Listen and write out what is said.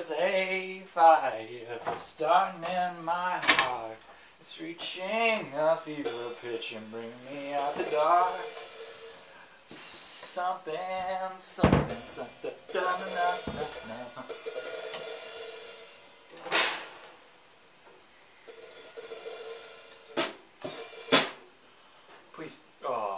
is a fire starting in my heart. It's reaching a fever pitch and bringing me out the dark. Something, something, something, da, da, da, da, da. Please, oh.